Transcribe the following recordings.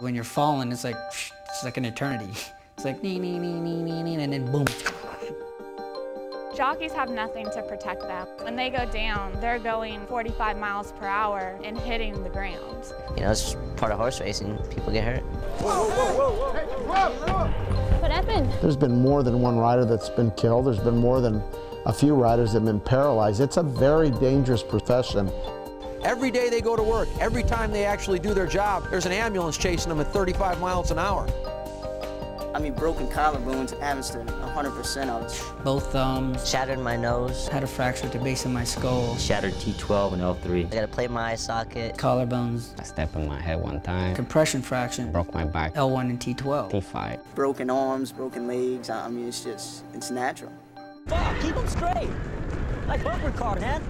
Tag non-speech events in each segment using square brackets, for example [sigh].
When you're falling, it's like, it's like an eternity. [laughs] It's like, nee, nee, nee, nee, nee, nee, and then boom. Jockeys have nothing to protect them. When they go down, they're going 45 miles per hour and hitting the ground. You know, it's part of horse racing. People get hurt. What happened? There's been more than one rider that's been killed. There's been more than a few riders that have been paralyzed. It's a very dangerous profession. Every day they go to work, every time they actually do their job, there's an ambulance chasing them at 35 miles an hour. I mean, broken collarbones happens to 100% of us. Both thumbs. Shattered my nose. Had a fracture at the base of my skull. Shattered T12 and L3. I got to plate my eye socket. Collarbones. I stepped on my head one time. Compression fracture. Broke my back. L1 and T12. T5. Broken arms, broken legs. I mean, it's just, it's natural. Fuck, keep them straight. Like bumper car, man.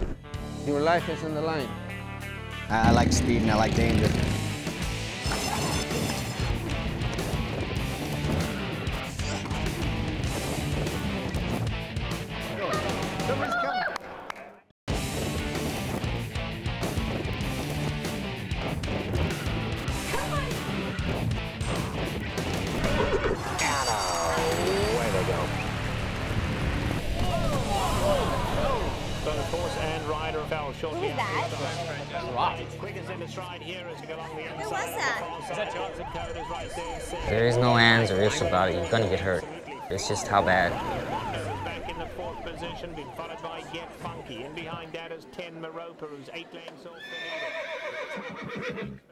Your life is in the line. I, I like speed and I like danger. horse and rider fell shortly. Who that? There is no ands or ifs about it. You're gonna get hurt. It's just how bad. Back in the fourth position, been followed by Get Funky. In behind that is 10 Maropa, who's eight lengths off the.